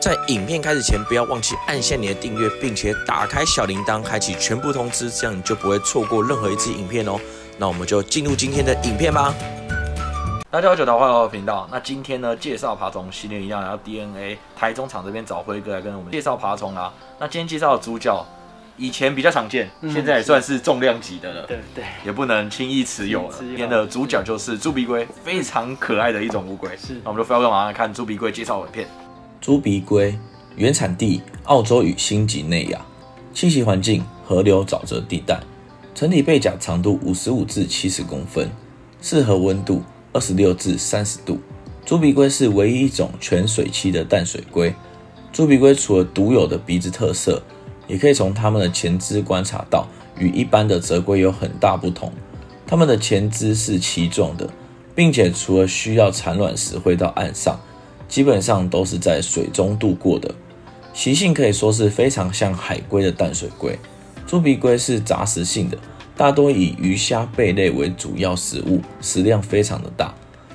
在影片开始前，不要忘记按下你的订阅，并且打开小铃铛，开启全部通知，这样你就不会错过任何一次影片哦。那我们就进入今天的影片吧。大家好，九桃欢迎来到频道。那今天呢，介绍爬虫系列一样，然后 DNA 台中场这边找辉哥来跟我们介绍爬虫啊。那今天介绍的主角，以前比较常见，现在也算是重量级的了，对对，也不能轻易持有了。今天的主角就是猪鼻龟，非常可爱的一种乌龟。是，那我们就飞马上来看猪鼻龟介绍影片。猪鼻龟原产地澳洲与新几内亚，栖息环境河流、沼泽地带，成体背甲长度五十五至七十公分，适合温度二十六至三十度。猪鼻龟是唯一一种全水栖的淡水龟。猪鼻龟除了独有的鼻子特色，也可以从它们的前肢观察到与一般的泽龟有很大不同。它们的前肢是鳍状的，并且除了需要产卵时会到岸上。基本上都是在水中度过的，习性可以说是非常像海龟的淡水龟。猪鼻龟是杂食性的，大多以鱼虾贝类为主要食物，食量非常的大。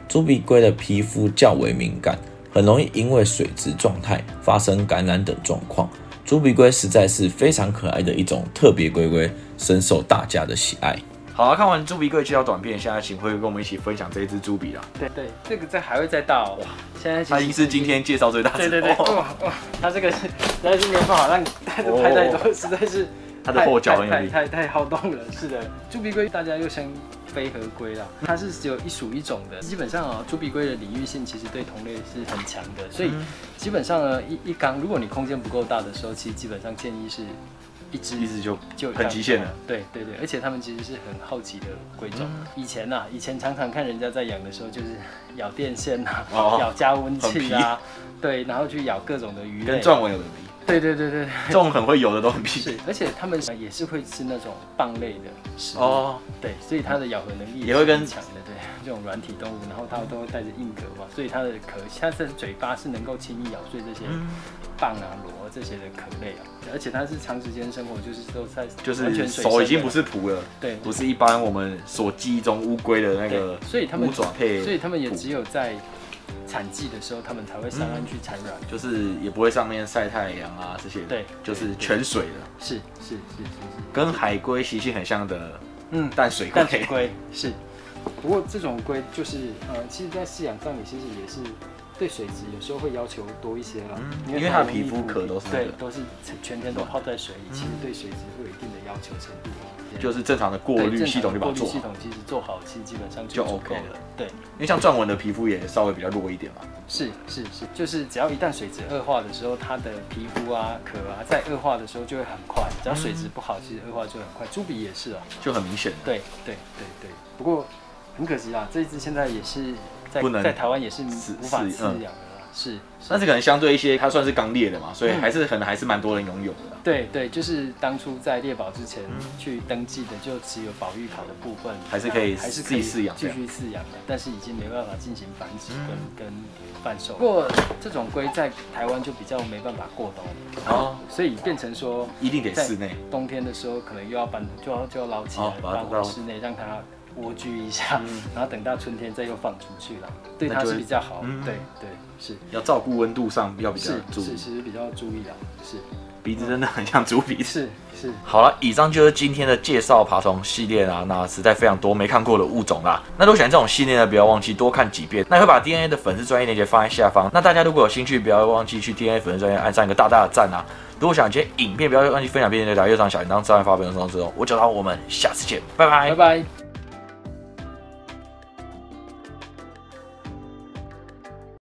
猪鼻龟的皮肤较为敏感，很容易因为水质状态发生感染等状况。猪鼻龟实在是非常可爱的一种特别龟龟，深受大家的喜爱。好，看完猪鼻龟介绍短片，现在请辉哥跟我们一起分享这一只猪鼻啦。对对，这个在还会再大哦。哇，现在它已经是今天介绍最大的。对对对，哇哇，它这个是实在是没有办法让拍太多，实在是它的后脚太太太好动了。是的，猪鼻龟大家又称飞河龟啦，它是只有一属一种的。基本上啊，猪鼻龟的领域性其实对同类是很强的，所以基本上呢，一一缸如果你空间不够大的时候，其实基本上建议是。一只一只就就很极限了，对对对，而且他们其实是很好奇的贵种。以前呐，以前常常看人家在养的时候，就是咬电线呐，咬加温器啊，对，然后去咬各种的鱼跟壮文有的比。对对对对，这种很会游的都很皮。是，而且他们也是会吃那种蚌类的食物。哦，对，所以它的咬合能力也会更强的。对，这种软体动物，然后它都会带着硬壳嘛，所以它的壳，它的嘴巴是能够轻易咬碎这些蚌啊、螺这些的壳类啊。而且它是长时间生活，就是都在就是手已经不是蹼了，对，不是一般我们所记忆中乌龟的那个，所以它们爪配，所以它们也只有在。产季的时候，他们才会上岸去产卵，就是也不会上面晒太阳啊，这些对，就是全水的，是是是是是，跟海龟习性很像的，嗯，淡水淡水龟是，不过这种龟就是呃，其实在饲养上，你其实也是。对水质有时候会要求多一些了，因为它的皮肤壳都是对，都是全天都泡在水里，其实对水质会有一定的要求程度。就是正常的过滤系统就把它做好。系统其实做好，其实基本上就 OK 了。对，因为像钻纹的皮肤也稍微比较弱一点嘛。是是是，就是只要一旦水质恶化的时候，它的皮肤啊、壳啊，在恶化的时候就会很快。只要水质不好，其实恶化就很快。猪鼻也是啊，就很明显。对对对对，不过很可惜啦，这一只现在也是。在在台湾也是无法饲养的，是。但是可能相对一些，它算是刚猎的嘛，所以还是可能还是蛮多人拥有的。对对，就是当初在猎保之前去登记的，就只有保育考的部分，还是可以还是可以饲养继续饲养的，但是已经没办法进行繁殖跟跟贩售。不过这种龟在台湾就比较没办法过冬哦，所以变成说一定得室内，冬天的时候可能又要搬，就要就要捞起来搬回室内，让它。蜗居一下，然后等到春天再又放出去了，对它是比较好。对对，是要照顾温度上要比较注意，是其实比较注意的。是鼻子真的很像猪鼻，是是。好了，以上就是今天的介绍爬虫系列啦，那实在非常多没看过的物种啦。那如果喜欢这种系列呢，不要忘记多看几遍。那会把 DNA 的粉丝专业链接放在下方。那大家如果有兴趣，不要忘记去 DNA 粉丝专业按上一个大大的赞啊！如果想接影片，不要忘记分享并且打右上小铃铛，自然发表的通知哦。我找到我们下次见，拜拜，拜拜。